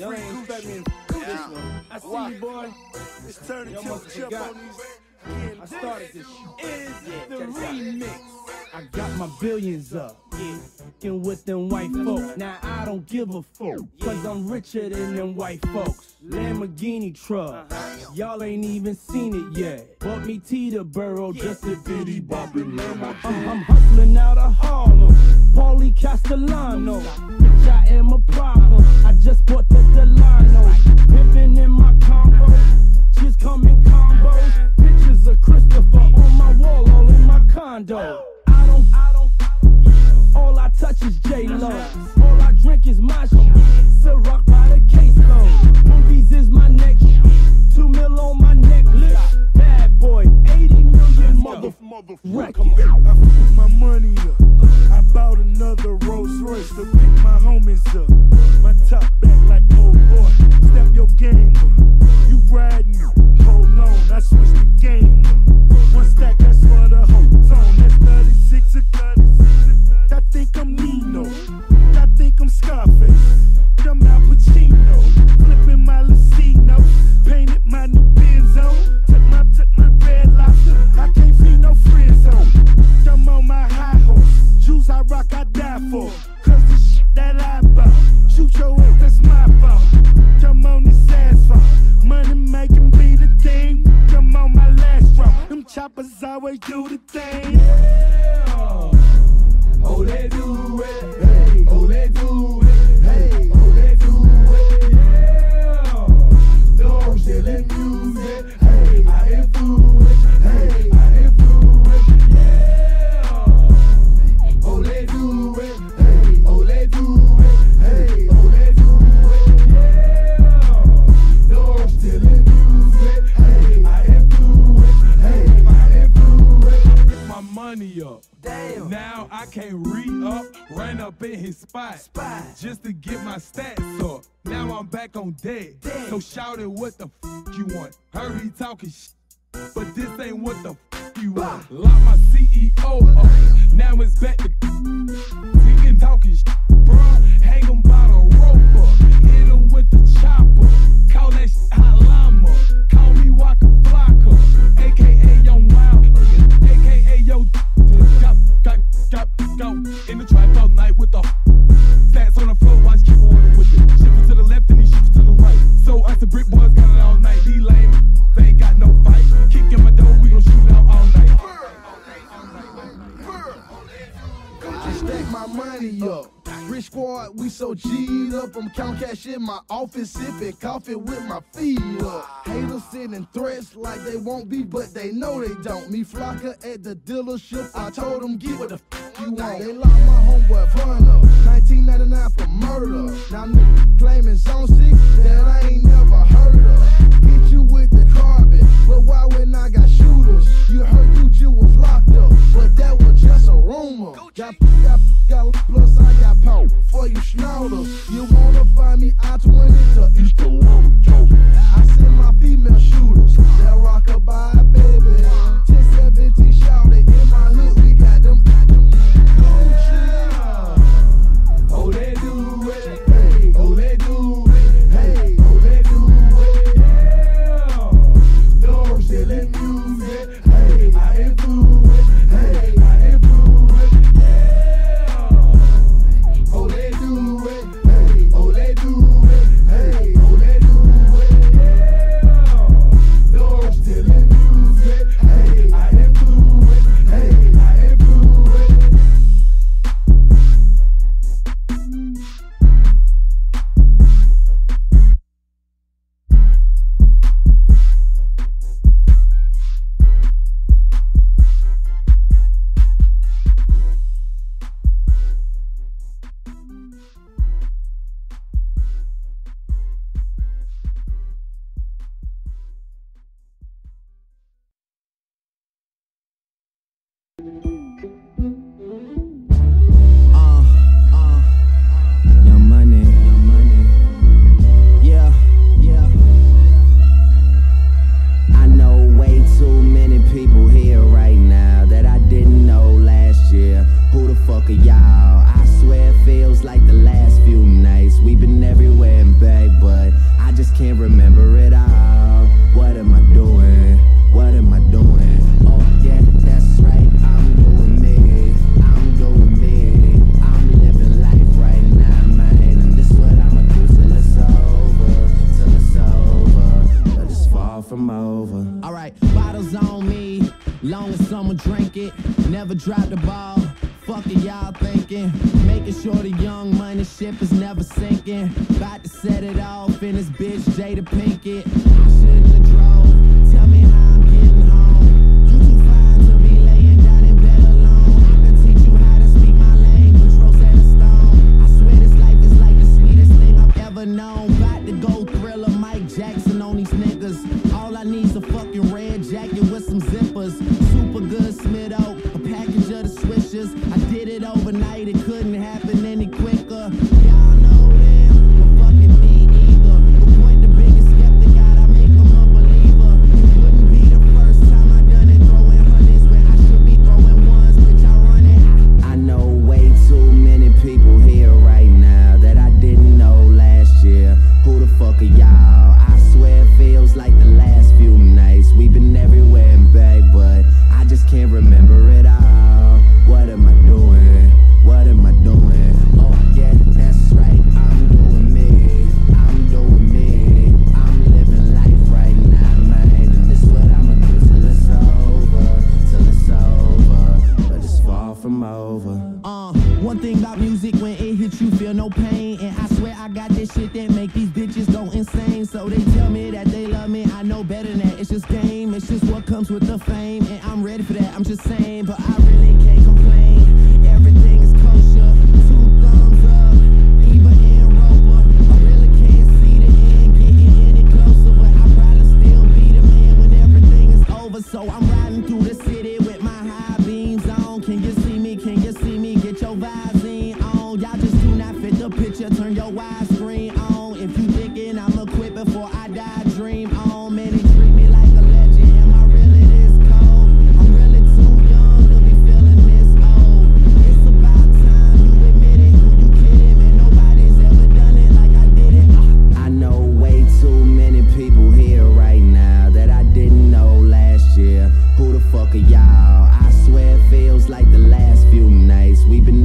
Y'all ain't expect me to do this one. I see you, boy. It's turning Y'all to must chip on these. I started this shit. is Yeah, the check this out. remix. I got my billions up. Yeah. Fucking with them white folk. Now I don't give a fuck. Cause I'm richer than them white folks. Lamborghini truck. Uh-huh. Y'all ain't even seen it yet. Bought me Teterboro, just a bitty boppy Lamborghini. I'm hustling out of Harlem. Paulie Castellano. Bitch, I am a problem. I just bought the Delano. Pimpin' in my combo. Come in combos. Pictures of Christopher on my wall, all in my condo. I don't, I don't, all I touch is J Lo. All I drink is my shit. Choppers always do the thing. Can't re up, ran up in his spot, Spot. just to get my stats up. Now I'm back on deck. Deck. So shout it, what the f you want? Heard he talking sh, but this ain't what the f you want. Lock my CEO up. Now it's back to he can talking sh, bro. So G'd up. I'm count cash in my office, sipping coffee with my feet up. Haters sending threats like they won't be, but they know they don't. Me flocker at the dealership, I told them get what the f you want. They locked my homeboy up, 1999 for murder. Now niggas claiming zone six that I ain't never heard of. Hit you with the carpet, but why when I got shooters? You heard Gucci was locked up, it. Never drop the ball. Fuckin' y'all thinking. Making sure the young money ship is never sinking. About to set it off in this bitch, Jada Pinkett. Shouldn't have with the fame, and I'm ready for that. I'm just saying, but I really can't complain. Everything is kosher. Two thumbs up, Ebert and Roeper. I really can't see the end getting any closer, but I'd rather still be the man when everything is over. So I'm right. We've been